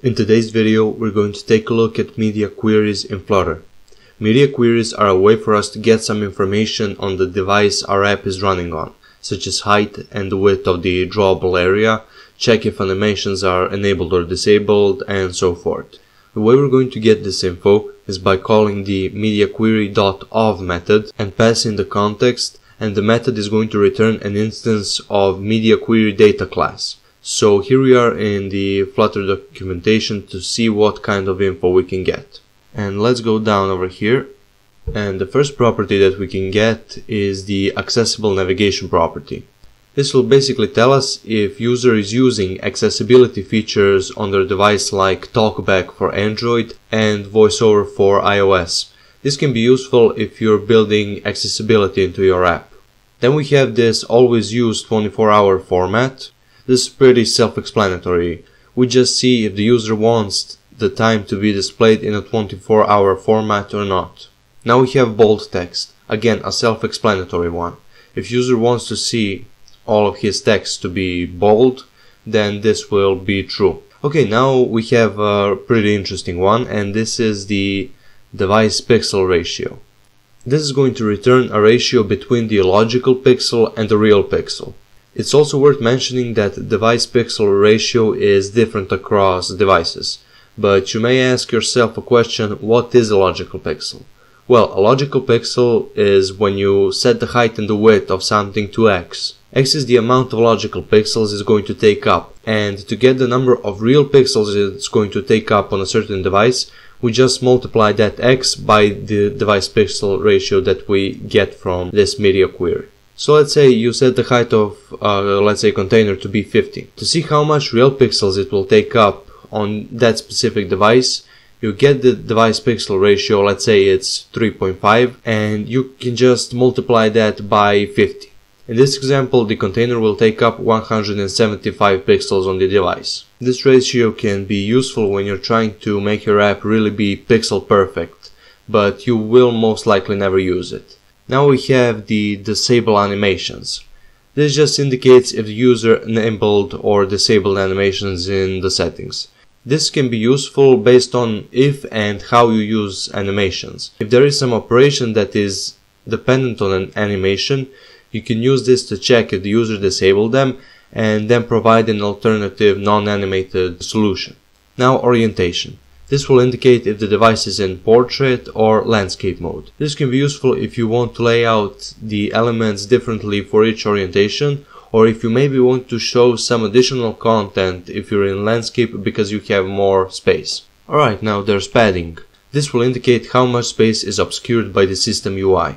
In today's video, we're going to take a look at media queries in Flutter. Media queries are a way for us to get some information on the device our app is running on, such as height and width of the drawable area, check if animations are enabled or disabled, and so forth. The way we're going to get this info is by calling the mediaQuery.of method and passing the context and the method is going to return an instance of MediaQuery data class. So here we are in the Flutter documentation to see what kind of info we can get. And let's go down over here. And the first property that we can get is the accessible navigation property. This will basically tell us if user is using accessibility features on their device like TalkBack for Android and VoiceOver for iOS. This can be useful if you're building accessibility into your app. Then we have this always use 24 hour format this is pretty self-explanatory. We just see if the user wants the time to be displayed in a 24 hour format or not. Now we have bold text, again a self-explanatory one. If user wants to see all of his text to be bold, then this will be true. Okay, now we have a pretty interesting one and this is the device pixel ratio. This is going to return a ratio between the logical pixel and the real pixel. It's also worth mentioning that device pixel ratio is different across devices, but you may ask yourself a question, what is a logical pixel? Well, a logical pixel is when you set the height and the width of something to x. x is the amount of logical pixels it's going to take up, and to get the number of real pixels it's going to take up on a certain device, we just multiply that x by the device pixel ratio that we get from this media query. So let's say you set the height of, uh, let's say, container to be 50. To see how much real pixels it will take up on that specific device, you get the device pixel ratio, let's say it's 3.5, and you can just multiply that by 50. In this example, the container will take up 175 pixels on the device. This ratio can be useful when you're trying to make your app really be pixel perfect, but you will most likely never use it. Now we have the disable animations. This just indicates if the user enabled or disabled animations in the settings. This can be useful based on if and how you use animations. If there is some operation that is dependent on an animation, you can use this to check if the user disabled them and then provide an alternative non-animated solution. Now orientation. This will indicate if the device is in portrait or landscape mode. This can be useful if you want to lay out the elements differently for each orientation or if you maybe want to show some additional content if you're in landscape because you have more space. Alright, now there's padding. This will indicate how much space is obscured by the system UI.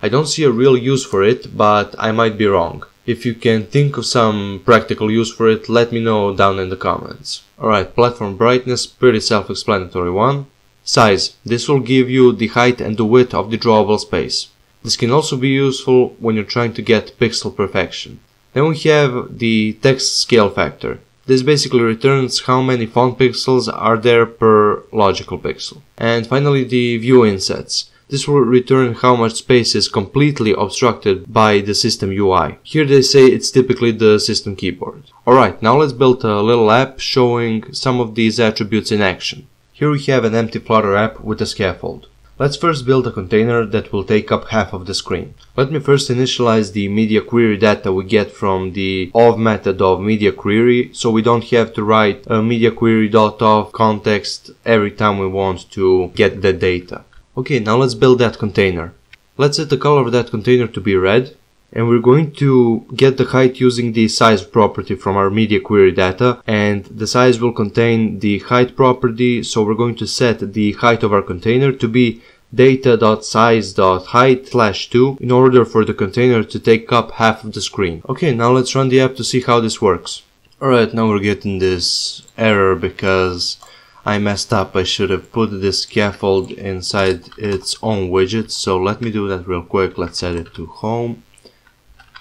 I don't see a real use for it, but I might be wrong. If you can think of some practical use for it, let me know down in the comments. Alright, platform brightness, pretty self-explanatory one. Size. This will give you the height and the width of the drawable space. This can also be useful when you're trying to get pixel perfection. Then we have the text scale factor. This basically returns how many font pixels are there per logical pixel. And finally the view insets. This will return how much space is completely obstructed by the system UI. Here they say it's typically the system keyboard. Alright, now let's build a little app showing some of these attributes in action. Here we have an empty Flutter app with a scaffold. Let's first build a container that will take up half of the screen. Let me first initialize the media query data we get from the of method of media query so we don't have to write a media query.of context every time we want to get the data. Okay, now let's build that container. Let's set the color of that container to be red. And we're going to get the height using the size property from our media query data. And the size will contain the height property. So we're going to set the height of our container to be data.size.height slash 2 in order for the container to take up half of the screen. Okay, now let's run the app to see how this works. Alright, now we're getting this error because I messed up. I should have put the scaffold inside its own widget. So let me do that real quick. Let's set it to home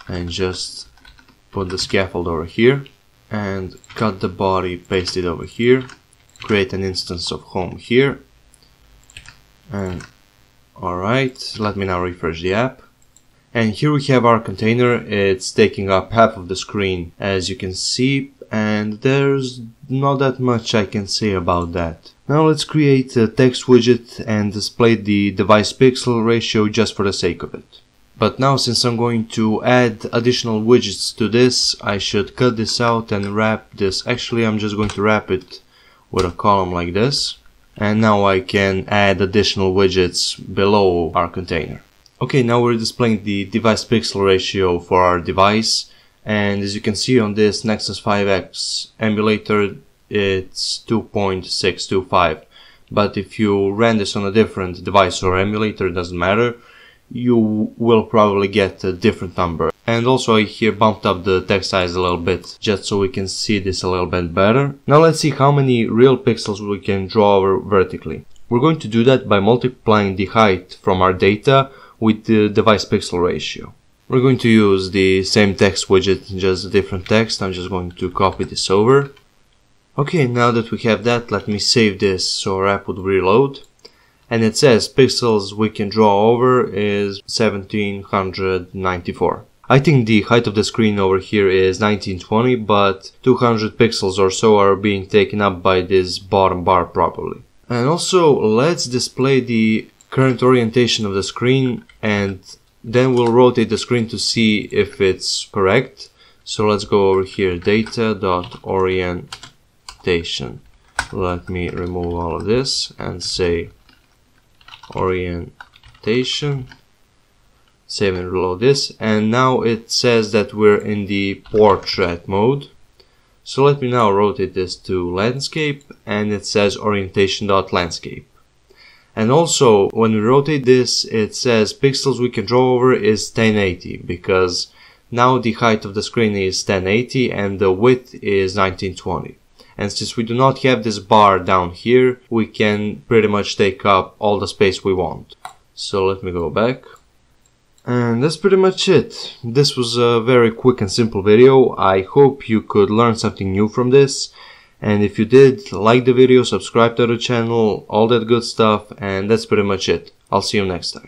and just put the scaffold over here and cut the body, paste it over here, create an instance of home here. And alright, let me now refresh the app. And here we have our container. It's taking up half of the screen as you can see and there's not that much I can say about that. Now let's create a text widget and display the device pixel ratio just for the sake of it. But now since I'm going to add additional widgets to this, I should cut this out and wrap this. Actually, I'm just going to wrap it with a column like this. And now I can add additional widgets below our container. Okay, now we're displaying the device pixel ratio for our device. And as you can see on this Nexus 5X emulator, it's 2.625. But if you ran this on a different device or emulator, it doesn't matter you will probably get a different number. And also I here bumped up the text size a little bit just so we can see this a little bit better. Now let's see how many real pixels we can draw vertically. We're going to do that by multiplying the height from our data with the device pixel ratio. We're going to use the same text widget, just a different text. I'm just going to copy this over. Okay, now that we have that, let me save this so our app would reload and it says pixels we can draw over is 1794. I think the height of the screen over here is 1920, but 200 pixels or so are being taken up by this bottom bar probably. And also, let's display the current orientation of the screen and then we'll rotate the screen to see if it's correct. So let's go over here, data.orientation. Let me remove all of this and say orientation save and reload this and now it says that we're in the portrait mode so let me now rotate this to landscape and it says orientation.landscape and also when we rotate this it says pixels we can draw over is 1080 because now the height of the screen is 1080 and the width is 1920 and since we do not have this bar down here we can pretty much take up all the space we want so let me go back and that's pretty much it. This was a very quick and simple video. I hope you could learn something new from this. And if you did, like the video, subscribe to the channel, all that good stuff. And that's pretty much it. I'll see you next time.